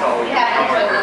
Yeah,